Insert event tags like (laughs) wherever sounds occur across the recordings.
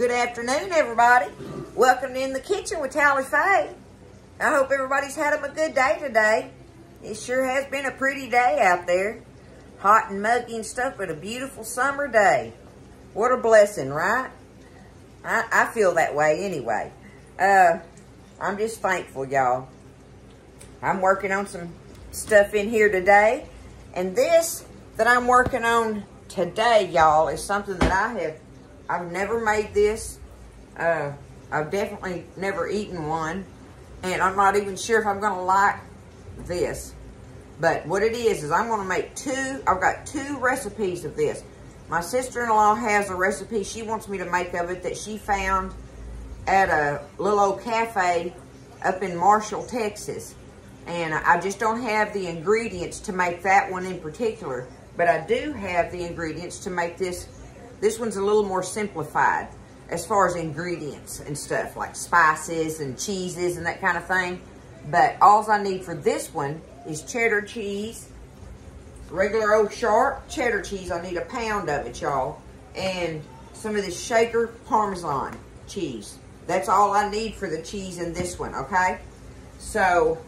Good afternoon, everybody. Welcome in the kitchen with Talli Faye. I hope everybody's had them a good day today. It sure has been a pretty day out there. Hot and muggy and stuff, but a beautiful summer day. What a blessing, right? I, I feel that way anyway. Uh, I'm just thankful, y'all. I'm working on some stuff in here today. And this that I'm working on today, y'all, is something that I have, I've never made this. Uh, I've definitely never eaten one. And I'm not even sure if I'm going to like this. But what it is, is I'm going to make two, I've got two recipes of this. My sister-in-law has a recipe she wants me to make of it that she found at a little old cafe up in Marshall, Texas. And I just don't have the ingredients to make that one in particular. But I do have the ingredients to make this. This one's a little more simplified as far as ingredients and stuff, like spices and cheeses and that kind of thing. But all I need for this one is cheddar cheese, regular old sharp cheddar cheese. I need a pound of it, y'all. And some of this shaker Parmesan cheese. That's all I need for the cheese in this one, okay? So,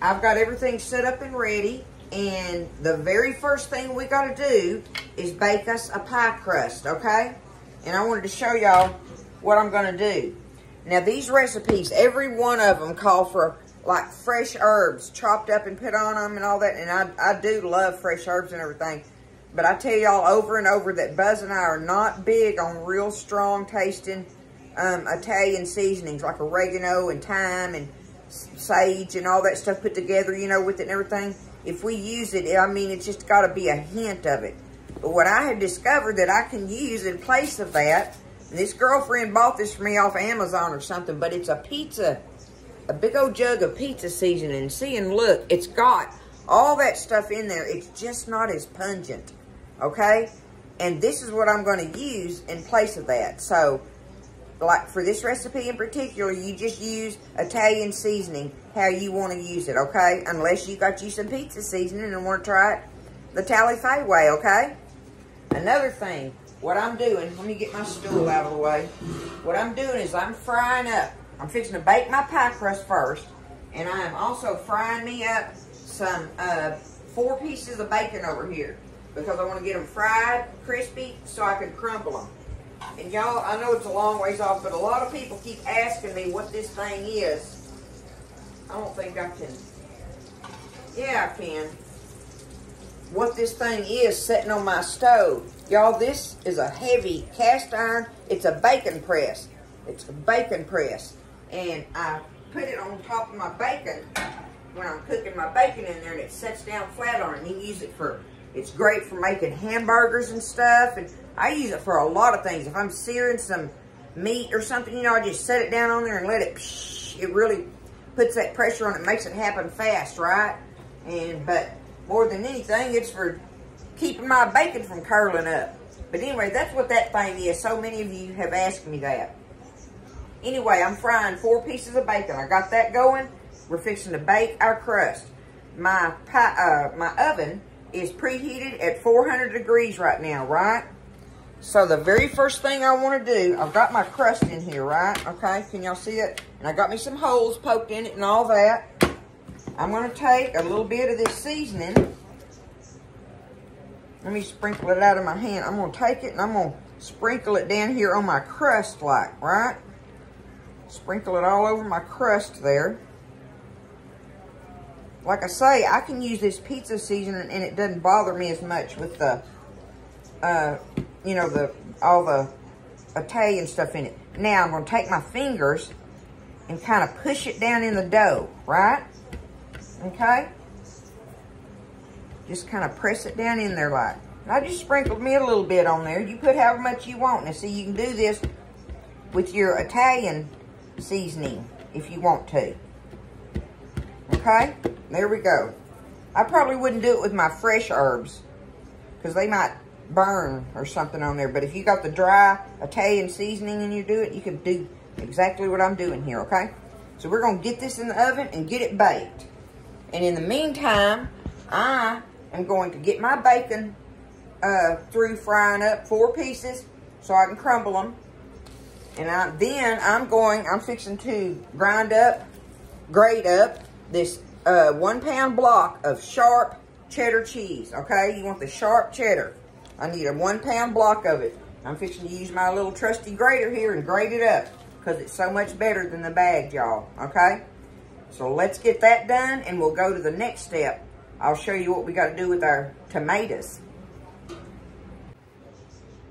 I've got everything set up and ready. And the very first thing we got to do is bake us a pie crust, okay? And I wanted to show y'all what I'm going to do. Now, these recipes, every one of them call for like fresh herbs chopped up and put on them and all that. And I, I do love fresh herbs and everything. But I tell y'all over and over that Buzz and I are not big on real strong tasting um, Italian seasonings like oregano and thyme and sage and all that stuff put together, you know, with it and everything. If we use it, I mean, it's just got to be a hint of it. But what I have discovered that I can use in place of that, this girlfriend bought this for me off Amazon or something, but it's a pizza a big old jug of pizza seasoning. See, and look, it's got all that stuff in there. It's just not as pungent, okay? And this is what I'm going to use in place of that. So, like for this recipe in particular, you just use Italian seasoning how you want to use it, okay? Unless you got you some pizza seasoning and want to try it the Talli Faye way, okay? Another thing, what I'm doing, let me get my stool out of the way. What I'm doing is I'm frying up I'm fixing to bake my pie crust first. And I am also frying me up some uh, four pieces of bacon over here. Because I want to get them fried, crispy, so I can crumble them. And y'all, I know it's a long ways off, but a lot of people keep asking me what this thing is. I don't think I can. Yeah, I can. What this thing is sitting on my stove. Y'all, this is a heavy cast iron. It's a bacon press. It's a bacon press and I put it on top of my bacon when I'm cooking my bacon in there and it sets down flat on it. And you use it for, it's great for making hamburgers and stuff. And I use it for a lot of things. If I'm searing some meat or something, you know, I just set it down on there and let it, psh, it really puts that pressure on it, makes it happen fast, right? And, but more than anything, it's for keeping my bacon from curling up. But anyway, that's what that thing is. So many of you have asked me that. Anyway, I'm frying four pieces of bacon. I got that going. We're fixing to bake our crust. My pie, uh, my oven is preheated at 400 degrees right now, right? So the very first thing I want to do, I've got my crust in here, right? Okay, can y'all see it? And I got me some holes poked in it and all that. I'm going to take a little bit of this seasoning. Let me sprinkle it out of my hand. I'm going to take it and I'm going to sprinkle it down here on my crust like, right? Sprinkle it all over my crust there. Like I say, I can use this pizza seasoning and it doesn't bother me as much with the, uh, you know, the all the Italian stuff in it. Now I'm going to take my fingers and kind of push it down in the dough, right? Okay? Just kind of press it down in there like. I just sprinkled me a little bit on there. You put however much you want. Now see, you can do this with your Italian seasoning if you want to. Okay, there we go. I probably wouldn't do it with my fresh herbs because they might burn or something on there. But if you got the dry Italian seasoning and you do it, you can do exactly what I'm doing here, okay? So we're going to get this in the oven and get it baked. And in the meantime, I am going to get my bacon uh, through frying up four pieces so I can crumble them. And I, then I'm going, I'm fixing to grind up, grate up this uh, one pound block of sharp cheddar cheese, okay? You want the sharp cheddar. I need a one pound block of it. I'm fixing to use my little trusty grater here and grate it up because it's so much better than the bag, y'all, okay? So let's get that done and we'll go to the next step. I'll show you what we got to do with our tomatoes.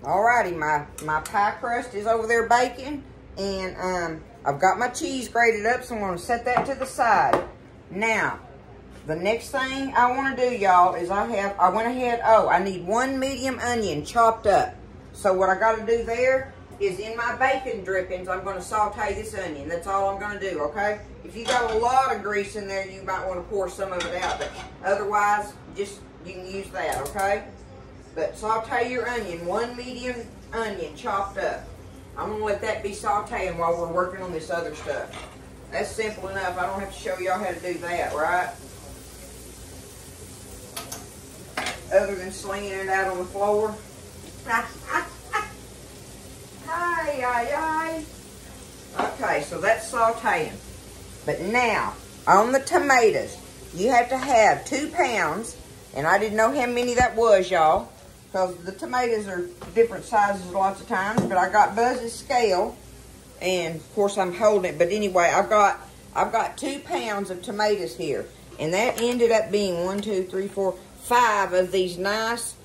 Alrighty, my, my pie crust is over there baking. And um, I've got my cheese grated up, so I'm going to set that to the side. Now, the next thing I want to do, y'all, is I have, I went ahead, oh, I need one medium onion chopped up. So what I got to do there is in my bacon drippings, I'm going to saute this onion. That's all I'm going to do, okay? If you got a lot of grease in there, you might want to pour some of it out. But otherwise, just you can use that, okay? But saute your onion, one medium onion chopped up. I'm going to let that be sauteing while we're working on this other stuff. That's simple enough. I don't have to show y'all how to do that, right? Other than slinging it out on the floor. Hi, hi, hi. Okay, so that's sauteing. But now, on the tomatoes, you have to have two pounds, and I didn't know how many that was, y'all because the tomatoes are different sizes lots of times, but I got Buzz's scale, and of course I'm holding it, but anyway, I've got, I've got two pounds of tomatoes here, and that ended up being one, two, three, four, five of these nice,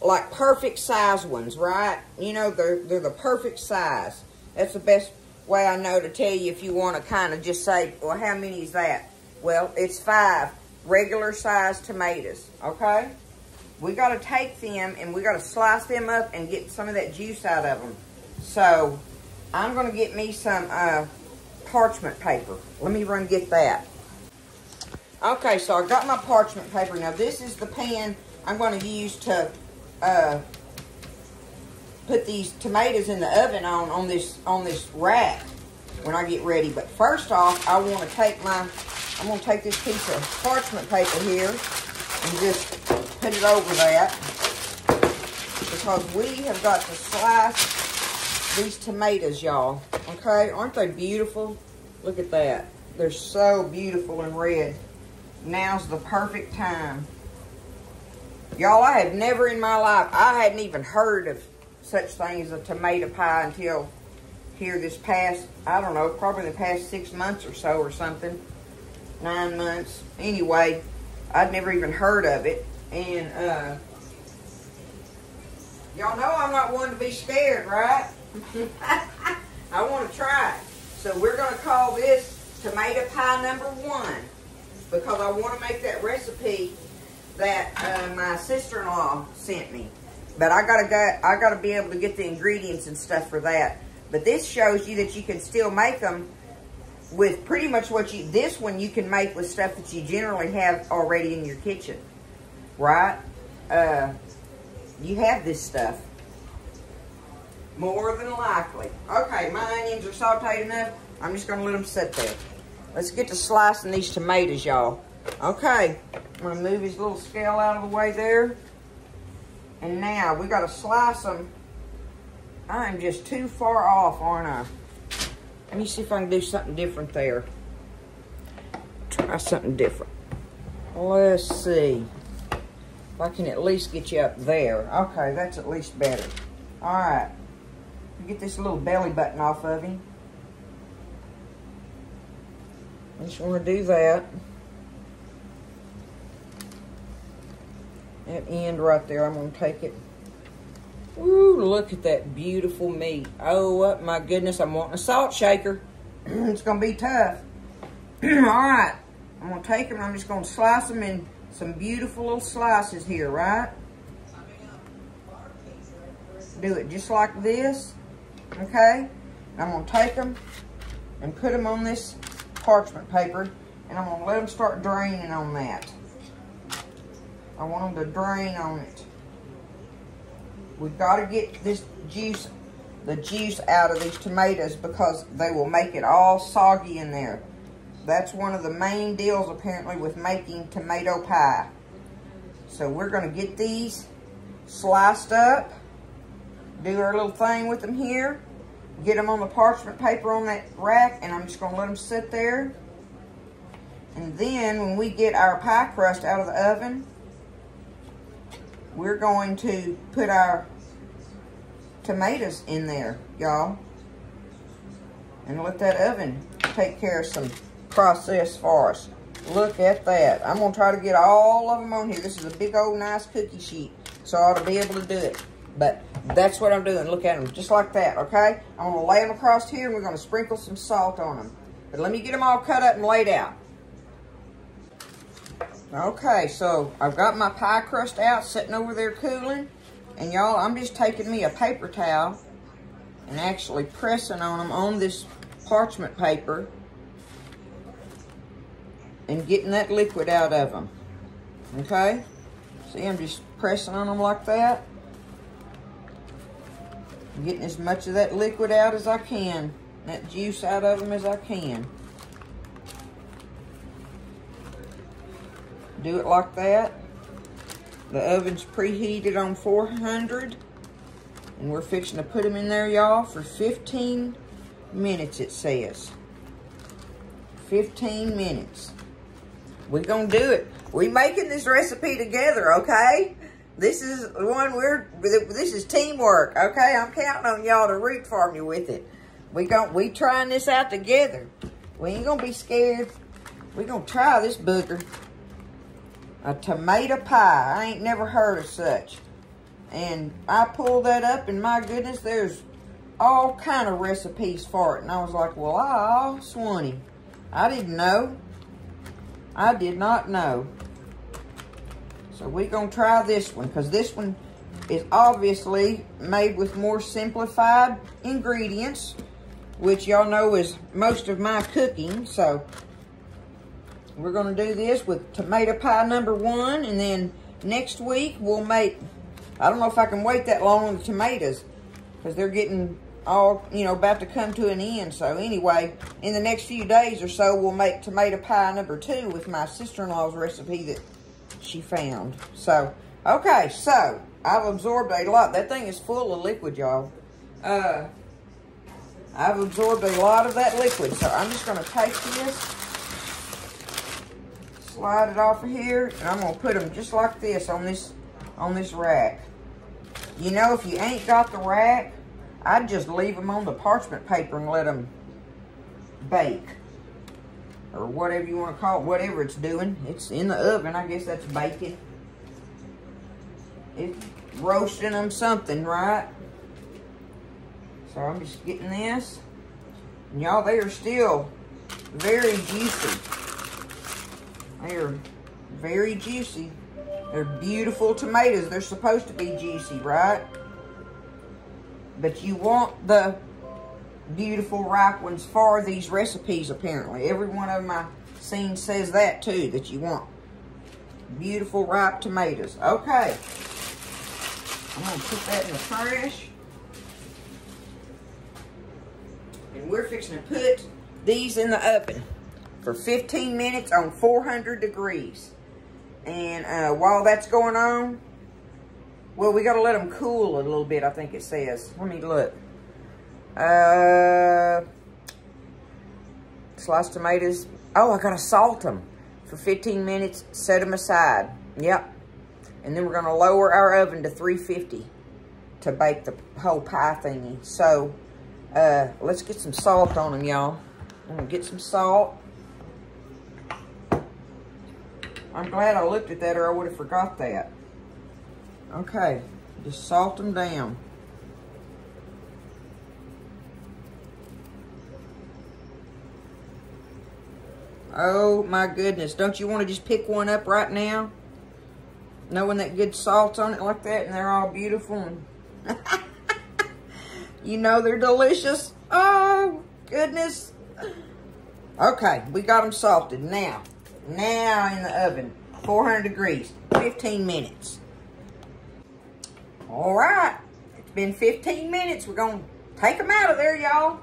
like perfect size ones, right? You know, they're, they're the perfect size. That's the best way I know to tell you if you want to kind of just say, well, how many is that? Well, it's five regular size tomatoes, okay? we got to take them and we got to slice them up and get some of that juice out of them. So I'm going to get me some uh, parchment paper. Let me run get that. Okay, so I got my parchment paper. Now this is the pan I'm going to use to uh, put these tomatoes in the oven on on this on this rack when I get ready. But first off, I want to take my I'm going to take this piece of parchment paper here and just put it over that because we have got to slice these tomatoes, y'all. Okay, aren't they beautiful? Look at that. They're so beautiful and red. Now's the perfect time. Y'all, I have never in my life, I hadn't even heard of such thing as a tomato pie until here this past, I don't know, probably the past six months or so or something. Nine months. Anyway, I'd never even heard of it. And uh, y'all know I'm not one to be scared, right? (laughs) I want to try it. So we're going to call this tomato pie number one because I want to make that recipe that uh, my sister-in-law sent me. But I gotta go. I gotta be able to get the ingredients and stuff for that. But this shows you that you can still make them with pretty much what you. This one you can make with stuff that you generally have already in your kitchen right? Uh, you have this stuff. More than likely. Okay, my onions are sauteed enough. I'm just going to let them sit there. Let's get to slicing these tomatoes, y'all. Okay, I'm to move his little scale out of the way there. And now, we got to slice them. I'm just too far off, aren't I? Let me see if I can do something different there. Try something different. Let's see. If I can at least get you up there. Okay, that's at least better. All right. Get this little belly button off of him. I just want to do that. That end right there, I'm going to take it. Ooh, look at that beautiful meat. Oh, my goodness, I'm wanting a salt shaker. (clears throat) it's going to be tough. (clears throat) All right, I'm going to take them. I'm just going to slice them in some beautiful little slices here, right? Do it just like this, okay? I'm going to take them and put them on this parchment paper, and I'm going to let them start draining on that. I want them to drain on it. We've got to get this juice, the juice out of these tomatoes because they will make it all soggy in there. That's one of the main deals apparently with making tomato pie. So we're going to get these sliced up, do our little thing with them here. get them on the parchment paper on that rack, and I'm just going to let them sit there. And then when we get our pie crust out of the oven, we're going to put our tomatoes in there, y'all. And let that oven take care of some process for us. Look at that. I'm going to try to get all of them on here. This is a big old nice cookie sheet, so I ought to be able to do it. But that's what I'm doing. Look at them, just like that, okay? I'm going to lay them across here, and we're going to sprinkle some salt on them. But let me get them all cut up and laid out. Okay, so I've got my pie crust out, sitting over there cooling. And y'all, I'm just taking me a paper towel and actually pressing on them on this parchment paper and getting that liquid out of them. Okay? See, I'm just pressing on them like that. Getting as much of that liquid out as I can. That juice out of them as I can. Do it like that. The oven's preheated on 400. And we're fixing to put them in there, y'all, for 15 minutes, it says. 15 minutes. We're going to do it. We making this recipe together, okay? This is one we're, this is teamwork, okay? I'm counting on y'all to root for me with it. We going we trying this out together. We ain't gonna be scared. We gonna try this booger. A tomato pie. I ain't never heard of such. And I pulled that up and my goodness, there's all kind of recipes for it. And I was like, well, I swanny. I didn't know. I did not know. So we're going to try this one because this one is obviously made with more simplified ingredients, which y'all know is most of my cooking. So we're going to do this with tomato pie number one, and then next week we'll make, I don't know if I can wait that long on the tomatoes because they're getting all, you know, about to come to an end. So anyway, in the next few days or so, we'll make tomato pie number two with my sister-in-law's recipe that she found. So, okay, so I've absorbed a lot. That thing is full of liquid, y'all. Uh, I've absorbed a lot of that liquid. So I'm just going to take this, slide it off of here, and I'm going to put them just like this on this on this rack. You know, if you ain't got the rack, I'd just leave them on the parchment paper and let them bake. Or whatever you want to call it, whatever it's doing. It's in the oven, I guess that's baking. It's roasting them something, right? So I'm just getting this. And y'all, they are still very juicy. They are very juicy. They're beautiful tomatoes. They're supposed to be juicy, right? But you want the beautiful ripe ones for these recipes, apparently. Every one of my scenes says that, too, that you want beautiful ripe tomatoes. Okay. I'm going to put that in the trash. And we're fixing to put these in the oven for 15 minutes on 400 degrees. And uh, while that's going on, well, we got to let them cool a little bit, I think it says. Let me look. Uh, sliced tomatoes. Oh, I got to salt them for 15 minutes, set them aside. Yep. And then we're to lower our oven to 350 to bake the whole pie thingy. So, uh, let's get some salt on them, y'all. I'm to get some salt. I'm glad I looked at that or I would have forgot that. Okay, just salt them down. Oh my goodness, don't you want to just pick one up right now? Knowing that good salt's on it like that and they're all beautiful. And (laughs) you know they're delicious. Oh, goodness. Okay, we got them salted. Now, now in the oven, 400 degrees, 15 minutes. All right, it's been 15 minutes. We're going to take them out of there, y'all.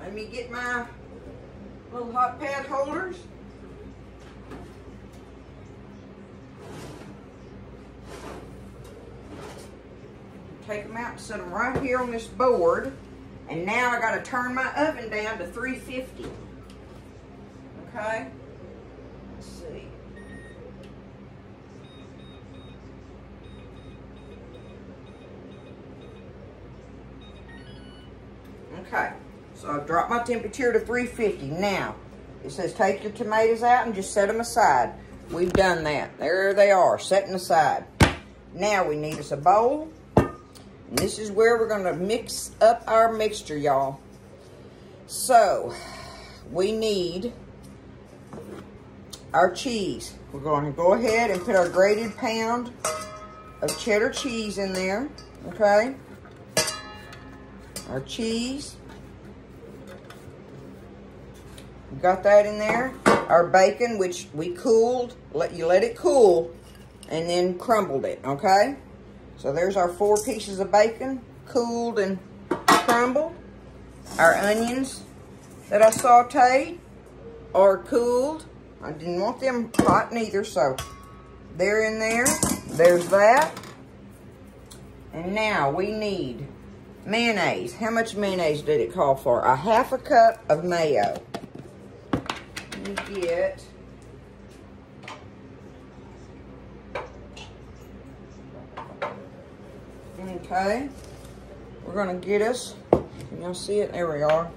Let me get my little hot pad holders. Take them out and set them right here on this board. And now I gotta turn my oven down to 350. Okay? Let's see. Okay, Uh, so I've dropped my temperature to 350. Now, it says take your tomatoes out and just set them aside. We've done that. There they are, setting aside. Now we need us a bowl. And this is where we're gonna mix up our mixture, y'all. So, we need our cheese. We're to go ahead and put our grated pound of cheddar cheese in there, okay? Our cheese. Got that in there. Our bacon, which we cooled, let you let it cool, and then crumbled it, okay? So there's our four pieces of bacon, cooled and crumbled. Our onions that I sauteed are cooled. I didn't want them hot neither, so they're in there. There's that. And now we need mayonnaise. How much mayonnaise did it call for? A half a cup of mayo. Me get Okay. We're to get us, can y'all see it? There we are.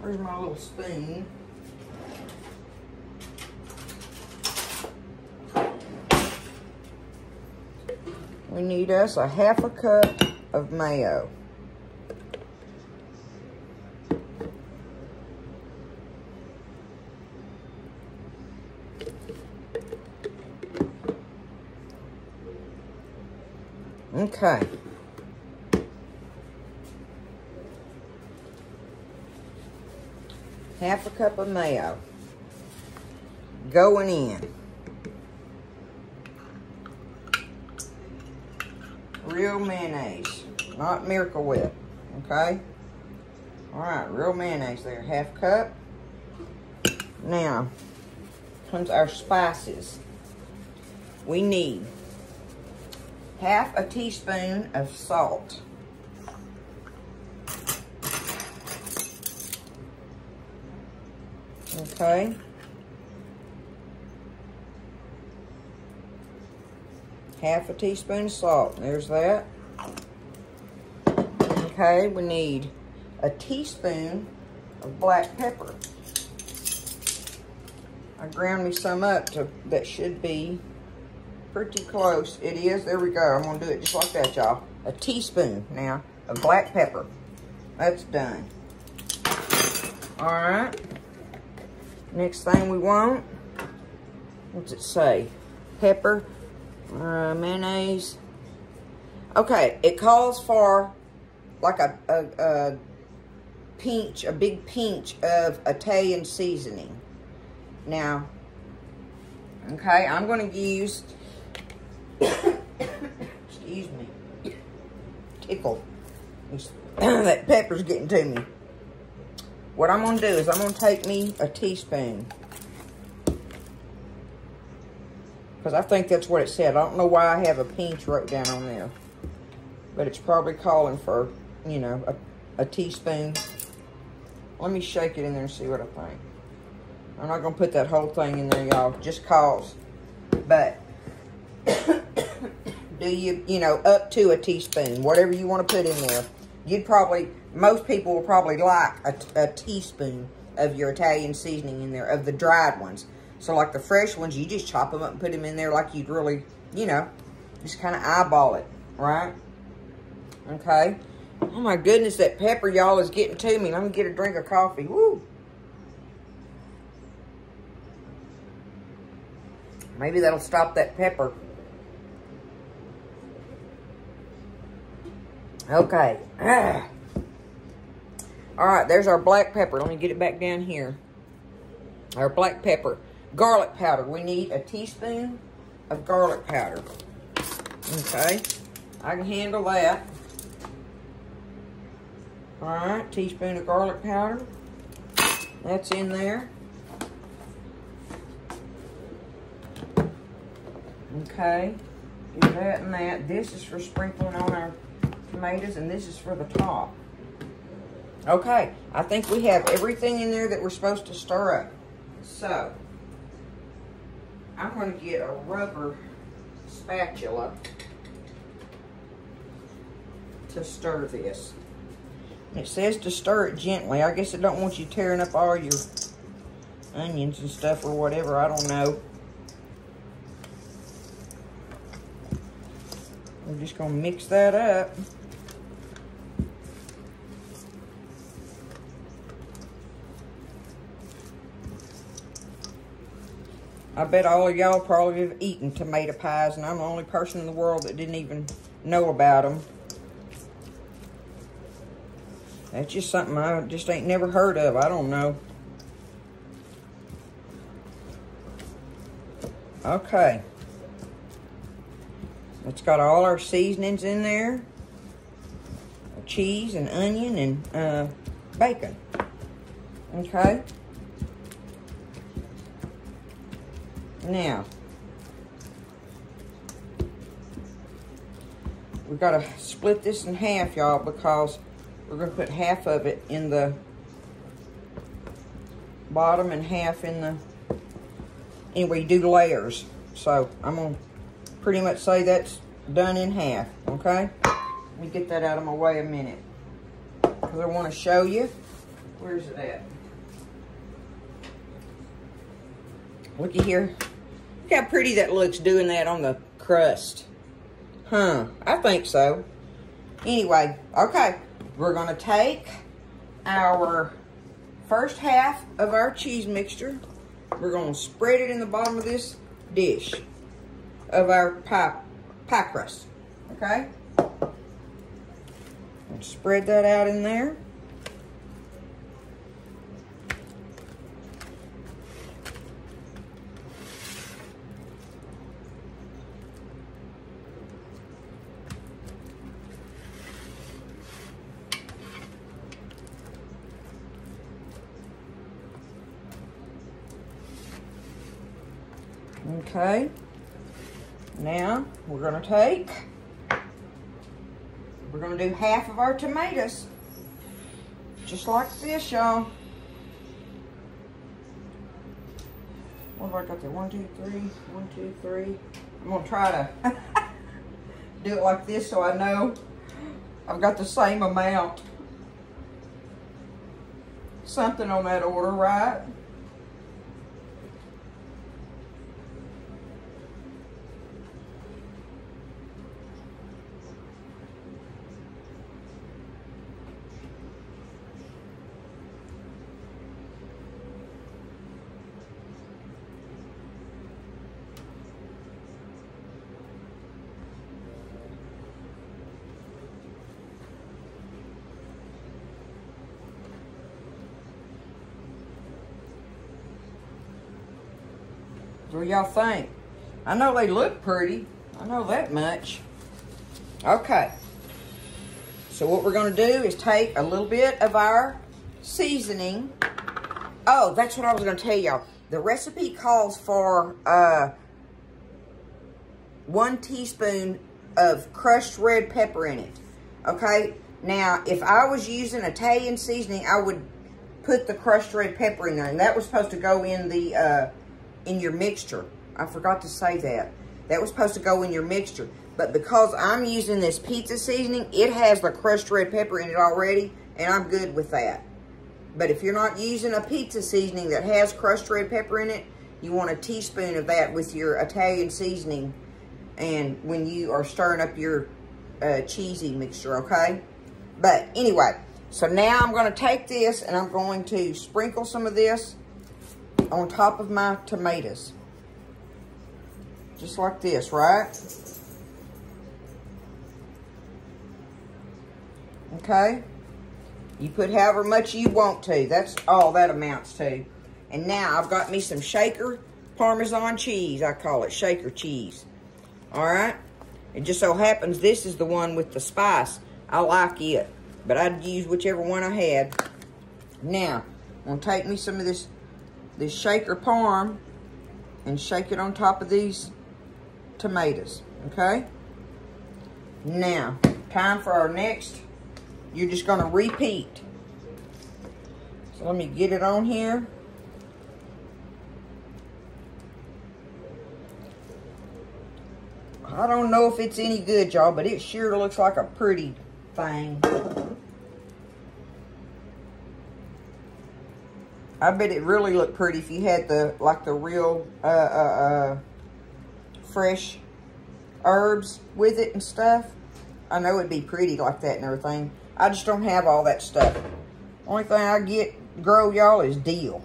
Where's my little spoon? We need us a half a cup of mayo. Okay. half a cup of mayo going in. Real mayonnaise, not Miracle Whip, okay? All right, real mayonnaise there, half cup. Now, comes our spices. We need half a teaspoon of salt. Okay. Half a teaspoon of salt. There's that. Okay, we need a teaspoon of black pepper. I ground me some up to that should be pretty close. It is. There we go. I'm to do it just like that, y'all. A teaspoon now of black pepper. That's done. All right. Next thing we want, what's it say? Pepper, uh, mayonnaise. Okay, it calls for like a, a, a pinch, a big pinch of Italian seasoning. Now, okay, I'm going to use, that pepper's getting to me. What I'm going to do is I'm going to take me a teaspoon. Because I think that's what it said. I don't know why I have a pinch wrote down on there. But it's probably calling for, you know, a, a teaspoon. Let me shake it in there and see what I think. I'm not going to put that whole thing in there, y'all. Just cause. But, (coughs) do you, you know, up to a teaspoon. Whatever you want to put in there. You'd probably, most people will probably like a, a teaspoon of your Italian seasoning in there, of the dried ones. So like the fresh ones, you just chop them up and put them in there like you'd really, you know, just kind of eyeball it, right? Okay. Oh my goodness, that pepper, y'all, is getting to me. Let me get a drink of coffee. Woo! Maybe that'll stop that pepper. Okay. (clears throat) All right, there's our black pepper. Let me get it back down here. Our black pepper. Garlic powder. We need a teaspoon of garlic powder. Okay. I can handle that. All right, teaspoon of garlic powder. That's in there. Okay. Do that and that. This is for sprinkling on our tomatoes, and this is for the top. Okay, I think we have everything in there that we're supposed to stir up. So, I'm going to get a rubber spatula to stir this. It says to stir it gently. I guess it don't want you tearing up all your onions and stuff or whatever. I don't know. We're just going to mix that up. I bet all of y'all probably have eaten tomato pies, and I'm the only person in the world that didn't even know about them. That's just something I just ain't never heard of. I don't know. Okay. It's got all our seasonings in there. Cheese and onion and uh, bacon. Okay. Now, we've got to split this in half, y'all, because we're going to put half of it in the bottom and half in the, anyway, you do layers. So I'm going to pretty much say that's done in half, okay? Let me get that out of my way a minute. Because I want to show you. Where's it at? Looky here. Look how pretty that looks doing that on the crust. Huh, I think so. Anyway, okay. We're to take our first half of our cheese mixture. We're to spread it in the bottom of this dish of our pie, pie crust. Okay? Spread that out in there. Okay. Now, we're to take, we're to do half of our tomatoes. Just like this, y'all. What have I got there? One, two, three. One, two, three. I'm to try to (laughs) do it like this so I know I've got the same amount. Something on that order, right? What do y'all think? I know they look pretty. I know that much. Okay. So what we're going to do is take a little bit of our seasoning. Oh, that's what I was going to tell y'all. The recipe calls for uh, one teaspoon of crushed red pepper in it. Okay? Now, if I was using Italian seasoning, I would put the crushed red pepper in there. And that was supposed to go in the... Uh, in your mixture. I forgot to say that. That was supposed to go in your mixture. But because I'm using this pizza seasoning, it has the crushed red pepper in it already, and I'm good with that. But if you're not using a pizza seasoning that has crushed red pepper in it, you want a teaspoon of that with your Italian seasoning and when you are stirring up your uh, cheesy mixture, okay? But anyway, so now I'm going to take this and I'm going to sprinkle some of this on top of my tomatoes. Just like this, right? Okay? You put however much you want to. That's all that amounts to. And now I've got me some shaker Parmesan cheese. I call it shaker cheese. All right? It just so happens this is the one with the spice. I like it. But I'd use whichever one I had. Now, I'm going to take me some of this this shaker parm and shake it on top of these tomatoes, okay? Now, time for our next, you're just gonna repeat. So let me get it on here. I don't know if it's any good, y'all, but it sure looks like a pretty thing. I bet it really looked pretty if you had the, like the real, uh, uh, uh, fresh herbs with it and stuff. I know it'd be pretty like that and everything. I just don't have all that stuff. Only thing I get, grow y'all, is dill.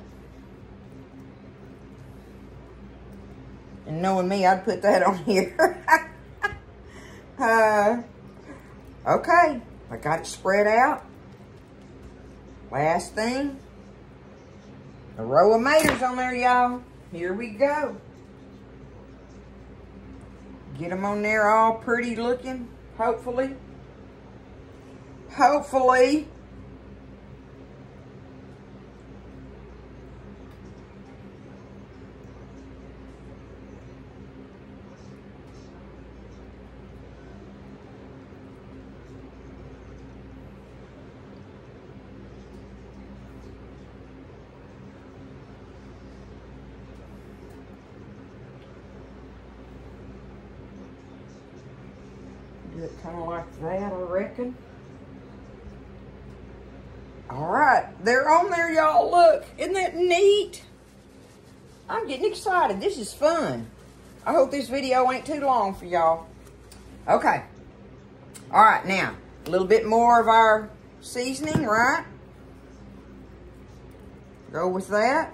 And knowing me, I'd put that (laughs) on here. uh, okay, I got it spread out. Last thing, a row of mayors on there, y'all. Here we go. Get them on there all pretty looking, hopefully. Hopefully. That, I reckon. All right, they're on there, y'all. Look, isn't that neat? I'm getting excited. This is fun. I hope this video ain't too long for y'all. Okay. All right, now, a little bit more of our seasoning, right? Go with that.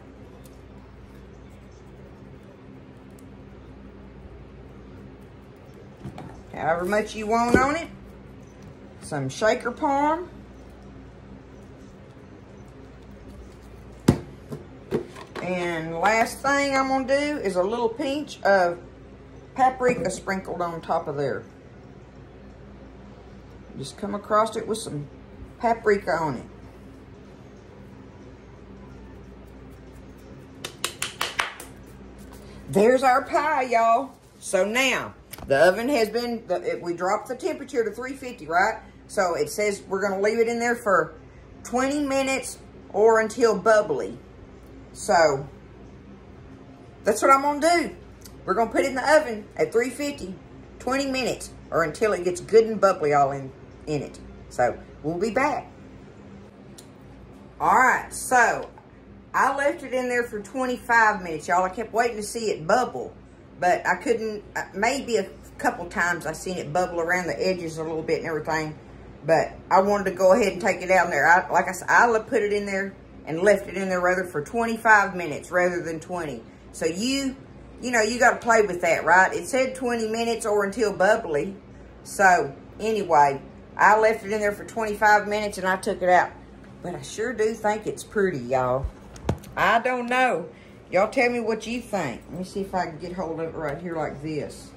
however much you want on it. Some shaker parm. And last thing I'm going to do is a little pinch of paprika sprinkled on top of there. Just come across it with some paprika on it. There's our pie, y'all. So now, the oven has been, we dropped the temperature to 350, right? So it says we're going to leave it in there for 20 minutes or until bubbly. So that's what I'm going to do. We're going to put it in the oven at 350, 20 minutes or until it gets good and bubbly all in, in it. So we'll be back. All right, so I left it in there for 25 minutes, y'all. I kept waiting to see it bubble but I couldn't, uh, maybe a couple times I seen it bubble around the edges a little bit and everything, but I wanted to go ahead and take it out in there. I, like I said, I put it in there and left it in there rather for 25 minutes rather than 20. So you, you know, you got to play with that, right? It said 20 minutes or until bubbly. So anyway, I left it in there for 25 minutes and I took it out. But I sure do think it's pretty, y'all. I don't know. Y'all tell me what you think. Let me see if I can get hold of it right here like this.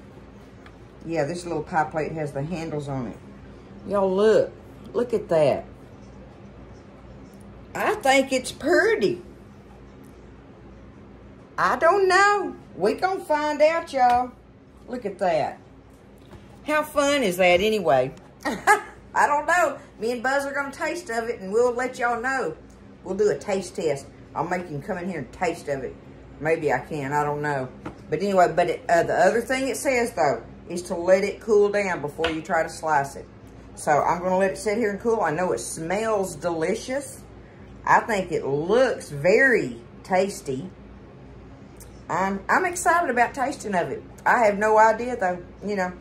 Yeah, this little pie plate has the handles on it. Y'all look. Look at that. I think it's pretty. I don't know. We gonna find out, y'all. Look at that. How fun is that anyway? (laughs) I don't know. Me and Buzz are gonna taste of it and we'll let y'all know. We'll do a taste test. I'll make him come in here and taste of it. Maybe I can. I don't know. But anyway, but it, uh, the other thing it says, though, is to let it cool down before you try to slice it. So I'm going to let it sit here and cool. I know it smells delicious. I think it looks very tasty. I'm, I'm excited about tasting of it. I have no idea, though. You know,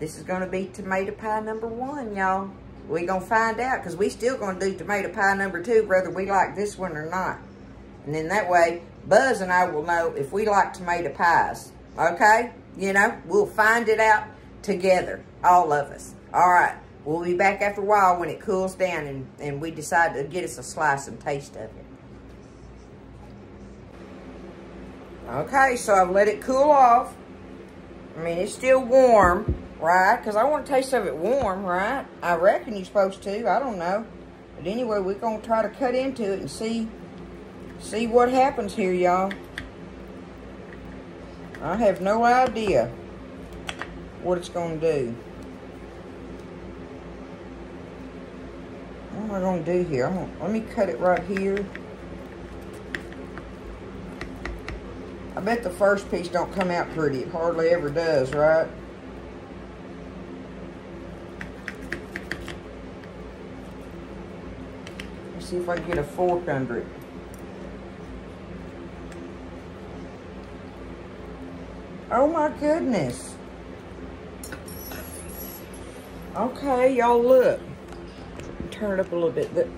this is going to be tomato pie number one, y'all. we going to find out because we still going to do tomato pie number two, whether we like this one or not. And then that way, Buzz and I will know if we like tomato pies. Okay? You know, we'll find it out together, all of us. All right. We'll be back after a while when it cools down and, and we decide to get us a slice and taste of it. Okay, so I've let it cool off. I mean, it's still warm, right? Because I want to taste of it warm, right? I reckon you're supposed to. I don't know. But anyway, we're going to try to cut into it and see see what happens here, y'all. I have no idea what it's going to do. we're going to do here. I'm gonna, let me cut it right here. I bet the first piece don't come out pretty. It hardly ever does, right? Let's see if I can get a fork under it. Oh my goodness. Okay, y'all look. Turn it up a little bit. But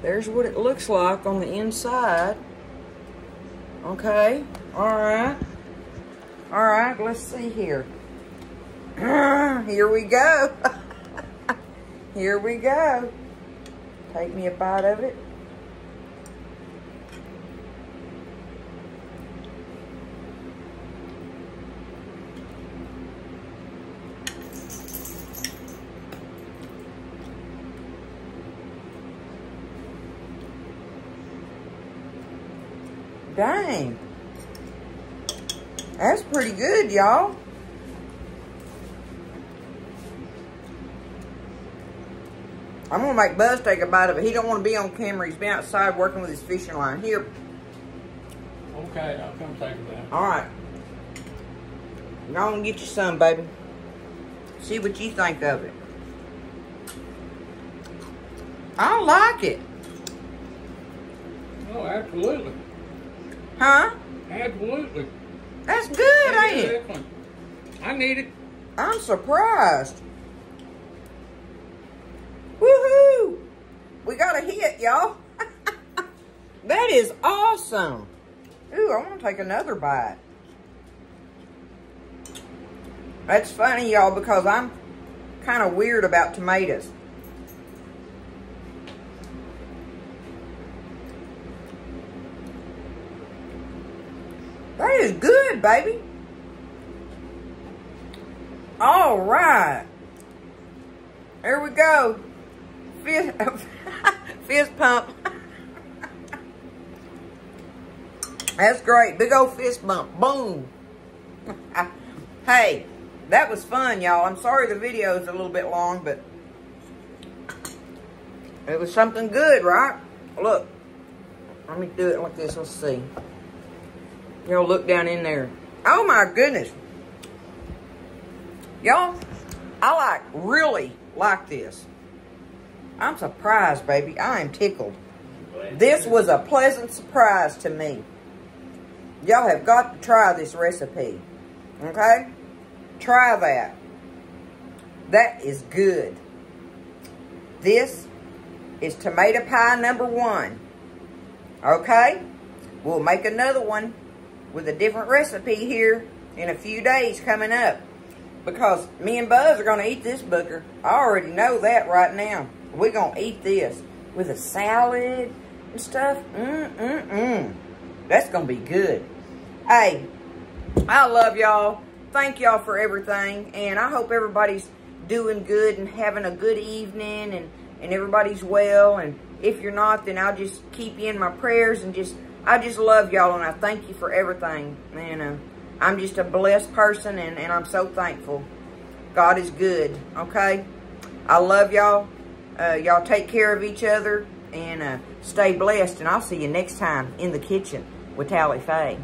there's what it looks like on the inside. Okay, all right. All right, let's see here. (clears throat) Here we go. (laughs) Here we go. Take me a bite of it. Dang. That's pretty good, y'all. I'm gonna make Buzz take a bite of it. He don't want to be on camera. He's been outside working with his fishing line. Here. Okay, I'll come take a bite. All right. Go and get you some, baby. See what you think of it. I like it. Oh, absolutely. Huh? Absolutely. That's good, ain't it? I need it. I'm surprised. Woohoo! We got a hit, y'all. (laughs) that is awesome. Ooh, I want to take another bite. That's funny, y'all, because I'm kind of weird about tomatoes. That is good, baby. All right. There we go. Fist, (laughs) fist pump. That's great. Big old fist bump. Boom. (laughs) hey, that was fun, y'all. I'm sorry the video is a little bit long, but it was something good, right? Look. Let me do it like this. Let's see. Y'all look down in there. Oh my goodness. Y'all, I like, really like this. I'm surprised, baby. I am tickled. This was a pleasant surprise to me. Y'all have got to try this recipe. Okay? Try that. That is good. This is tomato pie number one. Okay? We'll make another one with a different recipe here in a few days coming up. Because me and Buzz are going to eat this booker. I already know that right now. We're going to eat this with a salad and stuff. Mm-mm-mm. That's going to be good. Hey, I love y'all. Thank y'all for everything. And I hope everybody's doing good and having a good evening and, and everybody's well. And if you're not, then I'll just keep you in my prayers and just I just love y'all and I thank you for everything. And uh, I'm just a blessed person and, and I'm so thankful. God is good, okay? I love y'all. Uh, y'all take care of each other and uh, stay blessed. And I'll see you next time in the kitchen with Talli Faye.